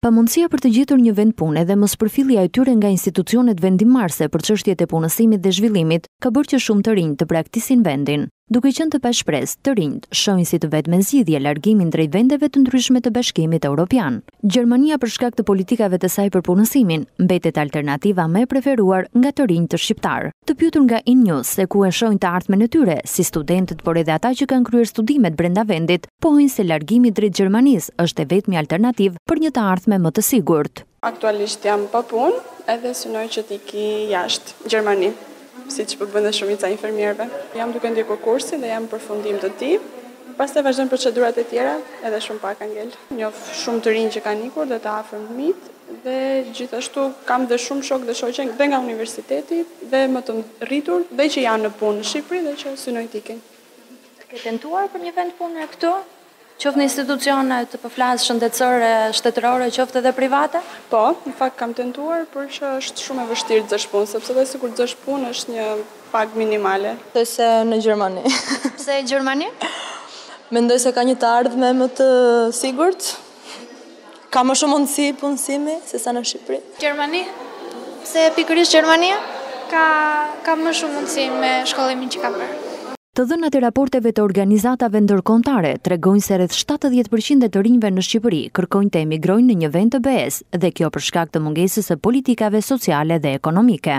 Pamundësia për të gjetur një vend pune dhe mospërfillja e tyre nga institucionet vendimmarrëse për çështjet e punësimit dhe zhvillimit ka bërë që shumë të rinj të braktisin vendin. Duke qenë të pashpresë, të rinjtë shohin si të vetmen zgjidhje largimin drejt vendeve të ndryshme të Bashkimit Europian. Gjermania për shkak të politikave të saj për punësimin, mbetet alternativa më e preferuar nga të rinjtë shqiptarë. Të pyetur nga In News se ku e shohin të ardhmen e tyre, si studentët por edhe ata që kanë kryer studimet brenda vendit, pohojnë se largimi drejt Gjermanisë është e vetmja alternativë për një të ardhme më të sigurt. Aktualisht jam pa punë edhe synoj që të iki jashtë, Gjermani. siç po bën dhe shumica e infermierëve. Jam duke ndjekur kursin dhe jam në përfundim të tij. Pastaj vazhdojnë procedurat e tjera, edhe shumë pak ka ngel. Njoh shumë të rinj që kanë ikur dhe të afërm të mi dhe gjithashtu kam dhe shumë shokë dhe shoqe dhe nga universiteti dhe më të rritur dhe që janë në punë në Shqipëri dhe që synojnë të ikin. Ke tentuar për një vend pune këtu? Qoftë në institucione të përflas shëndetësore shtetërore qoftë edhe private? Po, në fakt kam tentuar, por që është shumë e vështirë të gjesh punë, sepse dhe sikur të gjesh punë është një pagë minimale. Besoj se në Gjermani. Pse Gjermani? Mendoj se ka një të ardhme më të sigurt. Ka më shumë mundësi punësimi se sa në Shqipëri. Gjermani? Pse pikërisht Gjermania? Ka ka më shumë mundësi me shkollimin që kam bërë. Të dhënat e raporteve të organizatave ndërkombëtare tregojnë se rreth shtatëdhjetë për qind e të rinjve në Shqipëri kërkojnë të emigrojnë në një vend të BE-së dhe kjo për shkak të mungesës së politikave sociale dhe ekonomike.